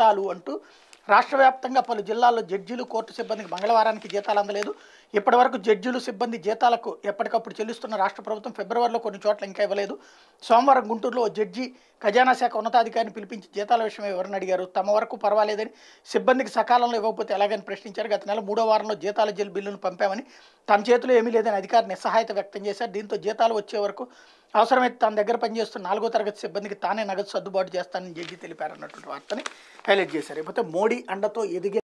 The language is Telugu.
జీతాలు అంటూ రాష్ట్ర వ్యాప్తంగా పలు జిల్లాల్లో జడ్జీలు కోర్టు సిబ్బందికి మంగళవారానికి జీతాలు అందలేదు. ఇప్పటివరకు జడ్జీలు సిబ్బంది జీతాలకు ఎప్పటికప్పుడు చెల్లిస్తున్న రాష్ట్ర ప్రభుత్వం ఫిబ్రవరిలో కొన్ని చోట్ల ఇంకా ఇవ్వలేదు. సోమవారం గుంటూరులో జడ్జి ఖజానా శాఖ ఉన్నతాధికారిని పిలిపించి జీతాల విషయం ఎవరిని అడిగారు. తమ వరకు పర్వాలేదని సిబ్బందికి సకాలంలో ఇవ్వకపోతే ఎలాగని ప్రశ్నించారు. గత నెల మూడో వారంలో జీతాల జల్ బిల్లును పంపామని తమ చేతిలో ఏమీ లేదని అధికారి నిస్సహాయత వ్యక్తం చేశారు. దీంతో జీతాలు వచ్చే వరకు అవసరమైతే తన దగ్గర పనిచేస్తున్న నాలుగో తరగతి సిబ్బందికి తానే నగదు సర్దుబాటు చేస్తానని జడ్జి తెలిపారన్నటువంటి వార్తని హైలైట్ చేశారు. ఇకపోతే మోడీ అండతో ఎదిగే